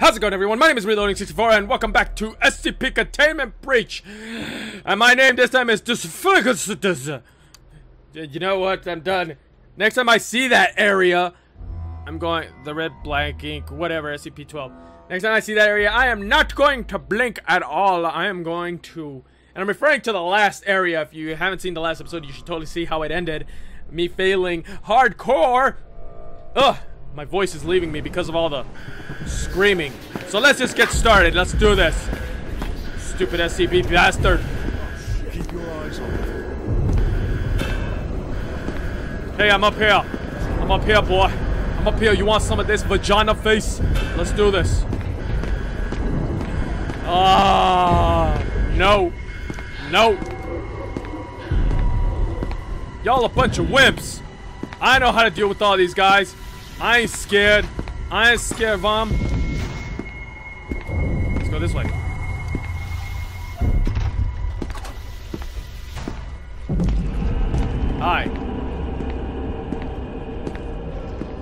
How's it going everyone? My name is Reloading64 and welcome back to SCP Containment Breach. And my name this time is Disflicus. You know what? I'm done. Next time I see that area, I'm going, the red blank ink, whatever, SCP-12. Next time I see that area, I am not going to blink at all. I am going to, and I'm referring to the last area. If you haven't seen the last episode, you should totally see how it ended. Me failing hardcore. Ugh, my voice is leaving me because of all the screaming. So let's just get started. Let's do this. Stupid SCP bastard. Keep your eyes on. Hey, I'm up here. I'm up here, boy. I'm up here. You want some of this vagina face? Let's do this. Ah, no. No. Y'all a bunch of wimps. I know how to deal with all these guys. I ain't scared. I ain't scared, Vom. Let's go this way. Hi.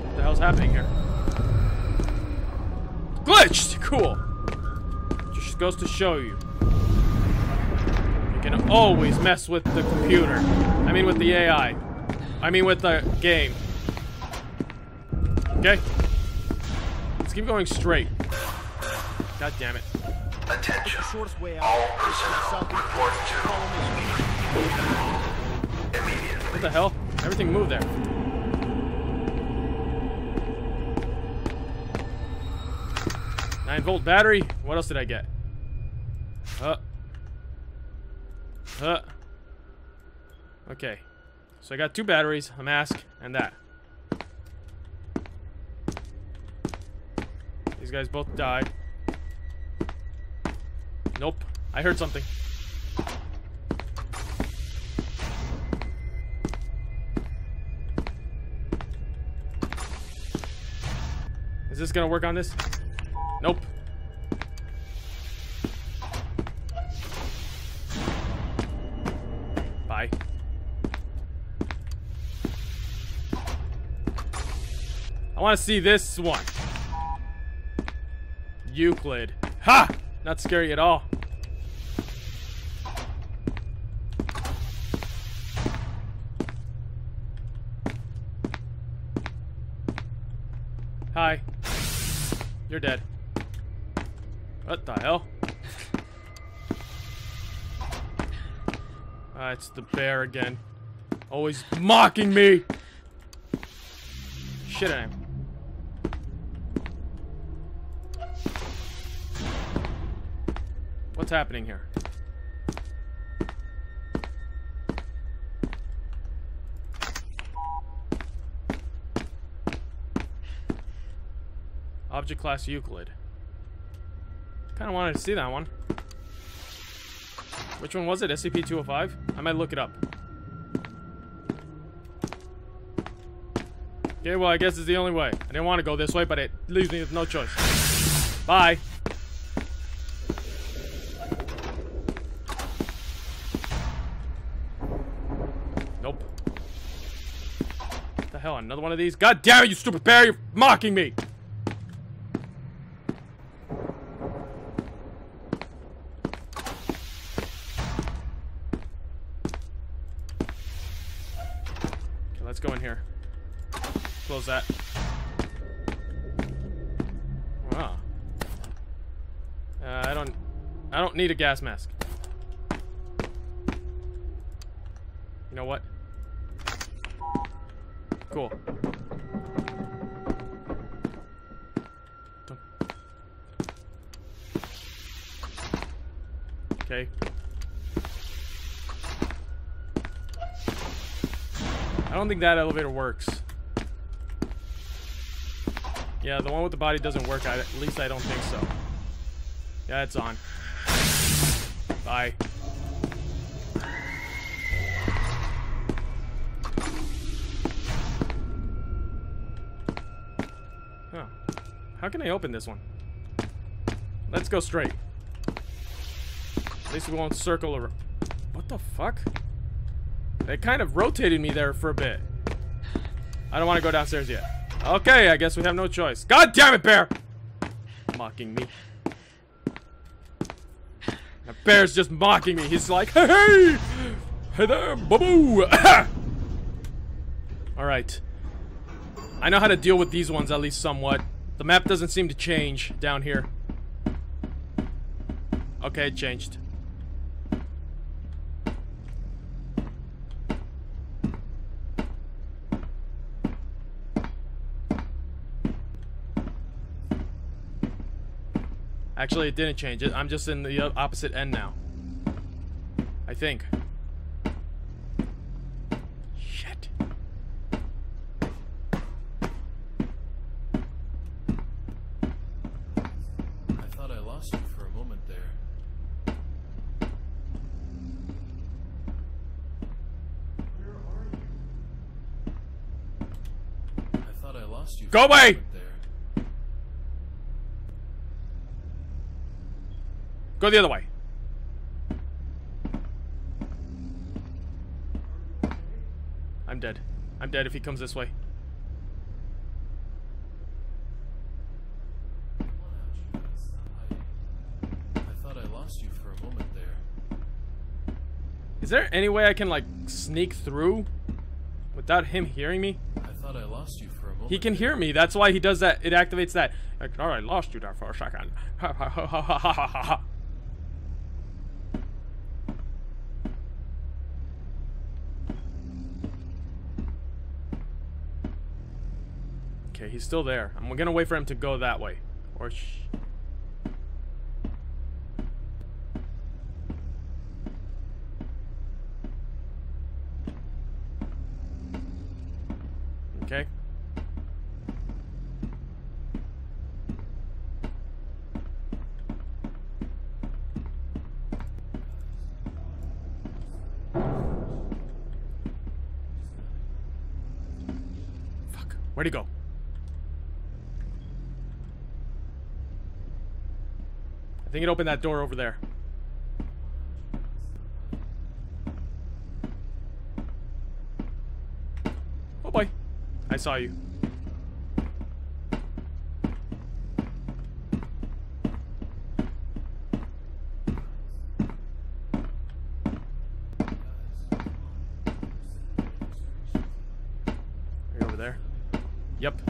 What the hell's happening here? Glitched! Cool. Just goes to show you. You can always mess with the computer. I mean with the AI. I mean with the game. Okay. Let's keep going straight. God damn it. Attention. Shortest way out. All personnel report to immediately. What the hell? Everything moved there. Nine volt battery. What else did I get? Uh. Uh. Okay. So I got two batteries, a mask, and that. These guys both died. Nope. I heard something. Is this gonna work on this? Nope. Bye. I want to see this one. Euclid. Ha! Not scary at all. Hi. You're dead. What the hell? Ah, it's the bear again. Always mocking me! Shit, I am. What's happening here? Object class Euclid. Kind of wanted to see that one. Which one was it? SCP-205? I might look it up. Okay, well, I guess it's the only way. I didn't want to go this way, but it leaves me with no choice. Bye. Nope. What the hell? Another one of these? God damn it, you stupid bear! You're mocking me! Okay, let's go in here. Close that. Wow. Uh, I don't... I don't need a gas mask. You know what? Cool. Okay. I don't think that elevator works. Yeah, the one with the body doesn't work. I, at least I don't think so. Yeah, it's on. How can I open this one? Let's go straight. At least we won't circle around. What the fuck? They kind of rotated me there for a bit. I don't want to go downstairs yet. Okay, I guess we have no choice. God damn it, bear! mocking me. The bear's just mocking me. He's like, hey, hey, hey there, boo boo. Alright. I know how to deal with these ones at least somewhat. The map doesn't seem to change down here. Okay, it changed. Actually, it didn't change. I'm just in the opposite end now. I think. Shit. I thought I lost you for a moment there. I thought I lost you. Go away! There. Go the other way. I'm dead. I'm dead if he comes this way. I, I thought I lost you for a moment there. Is there any way I can like sneak through without him hearing me? I thought I lost you for a moment. He can hear me. That's why he does that. It activates that. Like, all right, lost you there for a second. Ha ha ha ha ha ha ha ha. Okay, he's still there. I'm gonna wait for him to go that way. Or Okay. Fuck. Where'd he go? I think it opened that door over there. Oh boy. I saw you. Yep.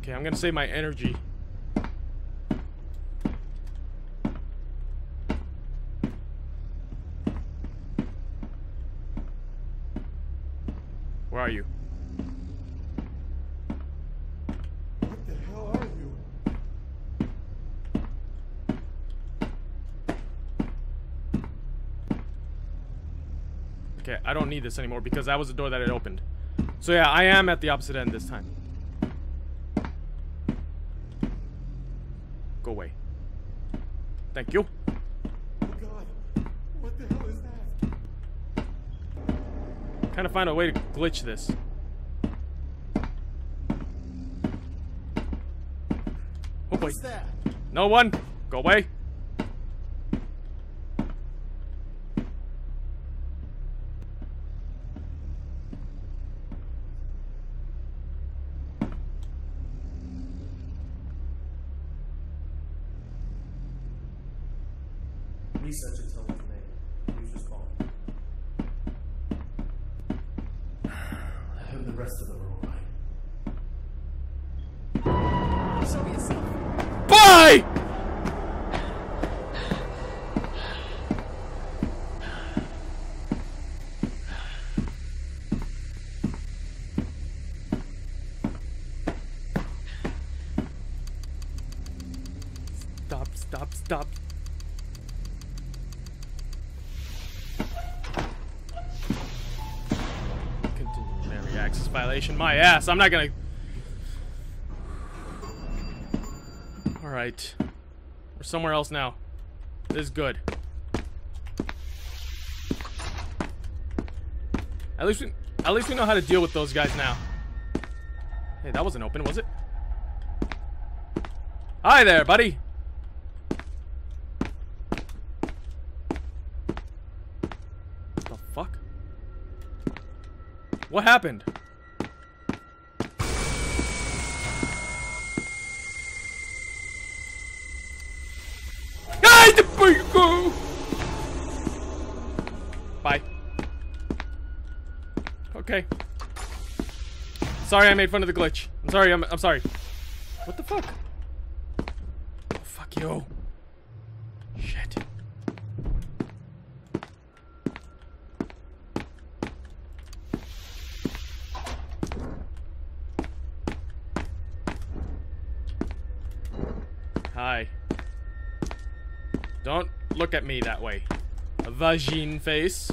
Okay, I'm gonna save my energy. Where are you? What the hell are you? Okay, I don't need this anymore because that was the door that it opened. So yeah, I am at the opposite end this time. Go away. Thank you. Oh god. What the hell is that? Kind of find a way to glitch this. Oh boy. No one. Go away. Stop, memory access violation. My ass. I'm not gonna. Alright. We're somewhere else now. This is good. At least we, at least we know how to deal with those guys now. Hey, that wasn't open, was it? Hi there, buddy. What happened? Bye. Okay. Sorry I made fun of the glitch. I'm sorry, I'm, I'm sorry. What the fuck? Oh, fuck you. Look at me that way. A vagine face.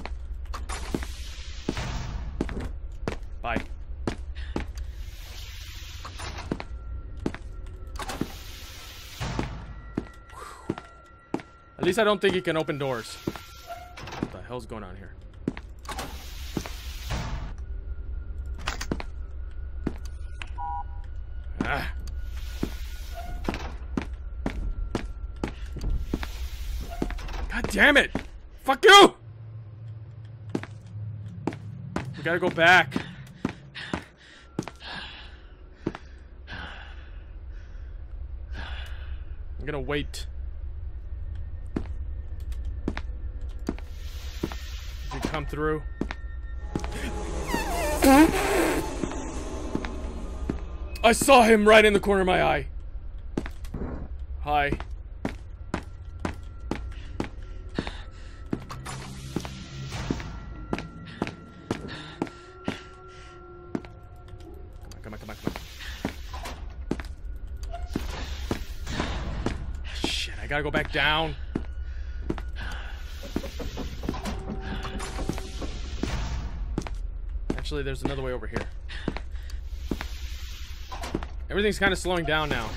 Bye. At least I don't think he can open doors. What the hell's going on here? Ah. Damn it! Fuck you! We gotta go back. I'm gonna wait. Did you come through? I saw him right in the corner of my eye. Hi. Gotta go back down. Actually, there's another way over here. Everything's kind of slowing down now.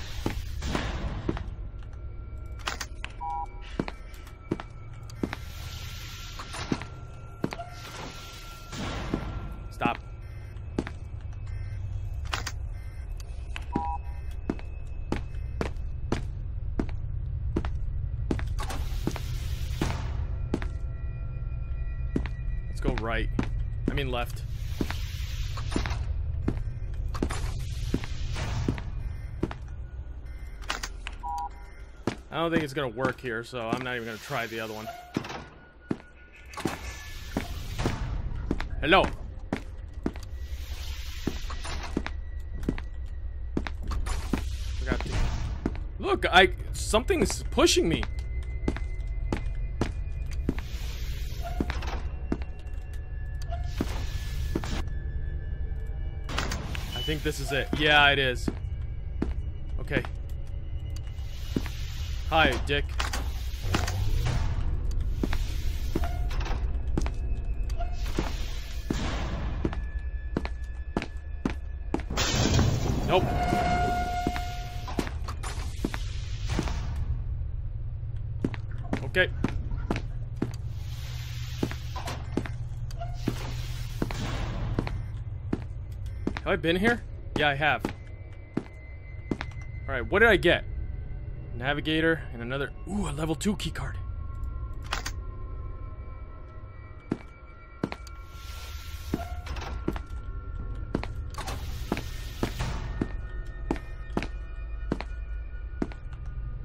Don't think it's gonna work here, so I'm not even gonna try the other one. Hello. Look, I something's pushing me. I think this is it. Yeah, it is. Hi, Dick. Nope. Okay. Have I been here? Yeah, I have. Alright, what did I get? Navigator and another. Ooh, a level 2 keycard.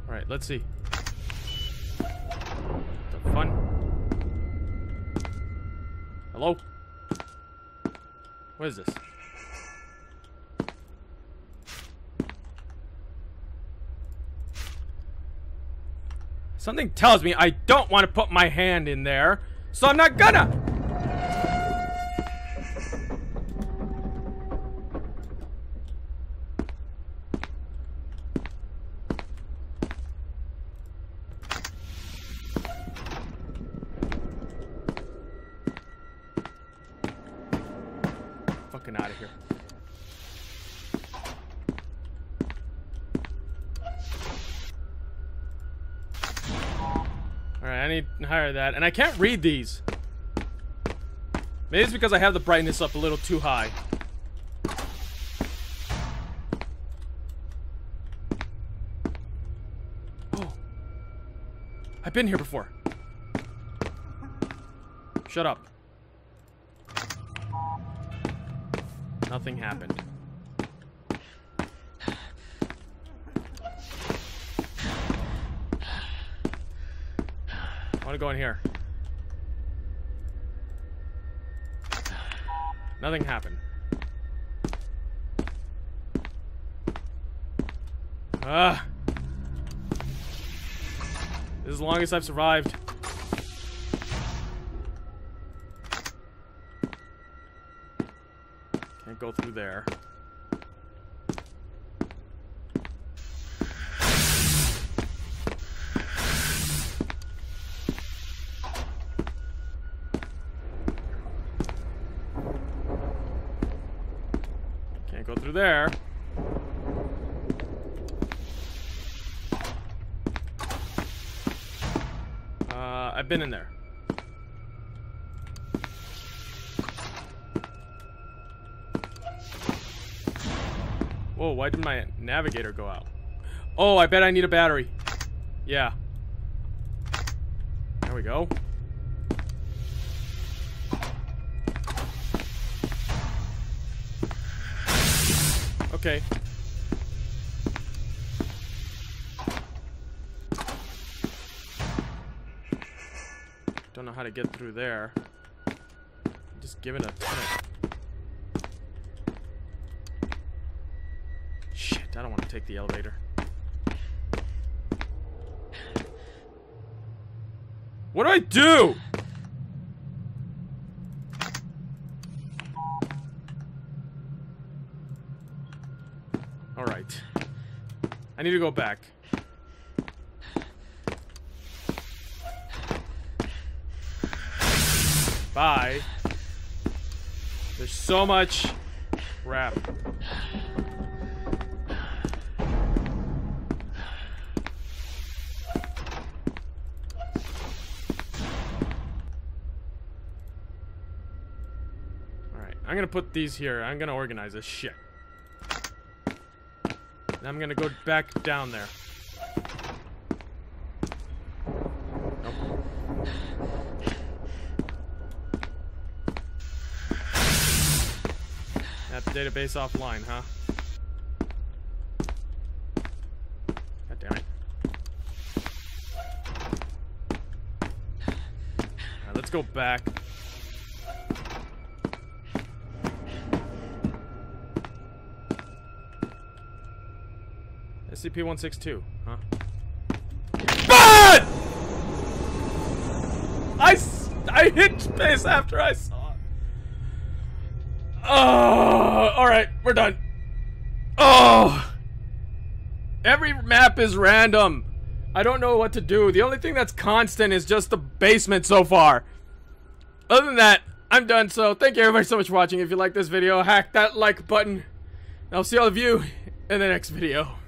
Alright, let's see. The fun. Hello? What is this? Something tells me I don't want to put my hand in there, so I'm not gonna. Fucking out of here. To hire that. And I can't read these. Maybe it's because I have the brightness up a little too high. Oh. I've been here before. Shut up. Nothing happened. Want to go in here. Nothing happened. Ah. This is the longest I've survived. Can't go through there. Through there. Uh, I've been in there. Whoa, why did my navigator go out? Oh, I bet I need a battery. Yeah. There we go. Okay. Don't know how to get through there. Just give it a of... Shit, I don't want to take the elevator. What do I do? Alright. I need to go back. Bye. There's so much crap. Alright, I'm gonna put these here. I'm gonna organize this shit. I'm gonna go back down there. Nope. Database offline, huh? God damn it. Let's go back. SCP-162, huh? BUD! I, I hit space after I saw it. Oh, alright, we're done. Oh! Every map is random. I don't know what to do. The only thing that's constant is just the basement so far. Other than that, I'm done. So thank you everybody so much for watching. If you like this video, hack that like button. I'll see all of you in the next video.